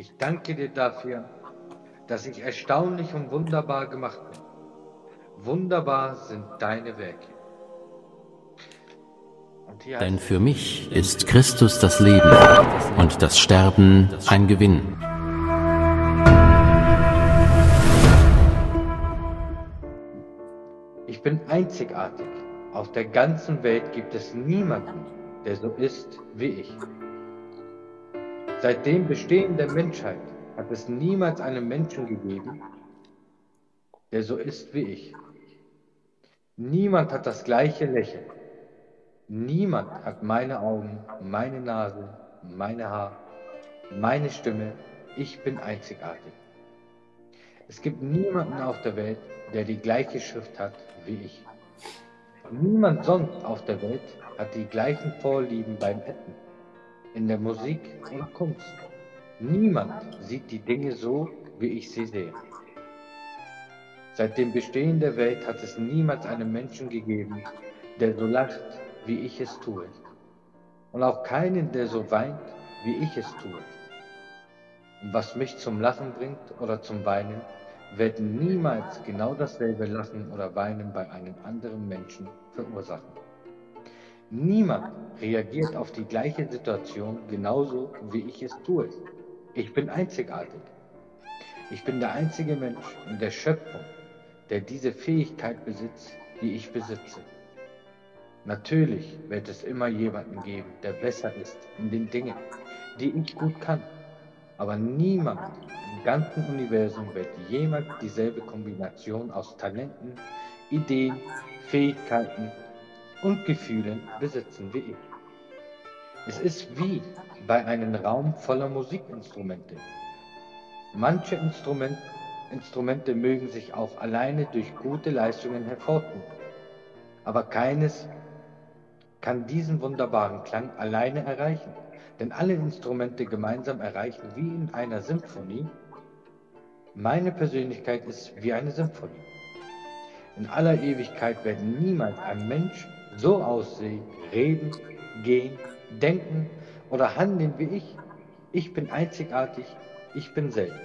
Ich danke dir dafür, dass ich erstaunlich und wunderbar gemacht bin. Wunderbar sind deine Werke. Denn für mich ist Christus das Leben und das Sterben ein Gewinn. Ich bin einzigartig. Auf der ganzen Welt gibt es niemanden, der so ist wie ich. Seit dem Bestehen der Menschheit hat es niemals einen Menschen gegeben, der so ist wie ich. Niemand hat das gleiche Lächeln. Niemand hat meine Augen, meine Nase, meine Haar, meine Stimme. Ich bin einzigartig. Es gibt niemanden auf der Welt, der die gleiche Schrift hat wie ich. Niemand sonst auf der Welt hat die gleichen Vorlieben beim Essen, in der Musik und Kunst. Niemand sieht die Dinge so, wie ich sie sehe. Seit dem Bestehen der Welt hat es niemals einen Menschen gegeben, der so lacht, wie ich es tue. Und auch keinen, der so weint, wie ich es tue. Und was mich zum Lachen bringt oder zum Weinen, wird niemals genau dasselbe Lachen oder Weinen bei einem anderen Menschen verursachen. Niemand reagiert auf die gleiche Situation genauso, wie ich es tue. Ich bin einzigartig. Ich bin der einzige Mensch in der Schöpfung, der diese Fähigkeit besitzt, die ich besitze. Natürlich wird es immer jemanden geben, der besser ist in den Dingen, die ich gut kann. Aber niemand im ganzen Universum wird jemals dieselbe Kombination aus Talenten, Ideen, Fähigkeiten und Gefühlen besitzen wie ich. Es ist wie bei einem Raum voller Musikinstrumente. Manche Instrument, Instrumente mögen sich auch alleine durch gute Leistungen hervortun, aber keines kann diesen wunderbaren Klang alleine erreichen, denn alle Instrumente gemeinsam erreichen wie in einer Symphonie. Meine Persönlichkeit ist wie eine Symphonie. In aller Ewigkeit wird niemals ein Mensch so aussehen, reden, gehen, denken oder handeln wie ich. Ich bin einzigartig, ich bin selten.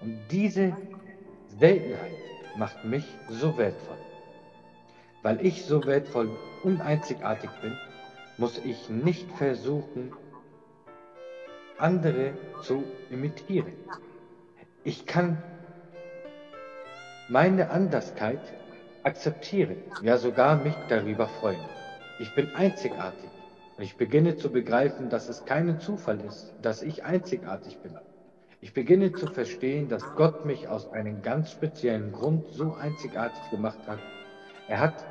Und diese Seltenheit macht mich so wertvoll. Weil ich so wertvoll und einzigartig bin, muss ich nicht versuchen, andere zu imitieren. Ich kann meine Anderskeit akzeptieren, ja sogar mich darüber freuen. Ich bin einzigartig und ich beginne zu begreifen, dass es kein Zufall ist, dass ich einzigartig bin. Ich beginne zu verstehen, dass Gott mich aus einem ganz speziellen Grund so einzigartig gemacht hat. Er hat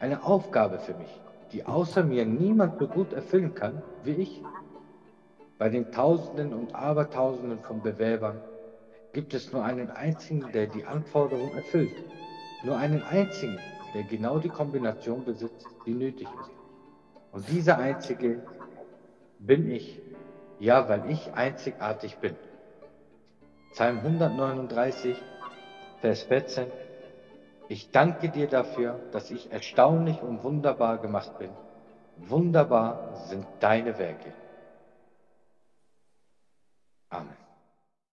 eine Aufgabe für mich, die außer mir niemand so gut erfüllen kann wie ich. Bei den Tausenden und Abertausenden von Bewerbern gibt es nur einen einzigen, der die Anforderung erfüllt. Nur einen einzigen, der genau die Kombination besitzt, die nötig ist. Und dieser einzige bin ich, ja, weil ich einzigartig bin. Psalm 139, Vers 14. Ich danke dir dafür, dass ich erstaunlich und wunderbar gemacht bin. Wunderbar sind deine Werke. Amen.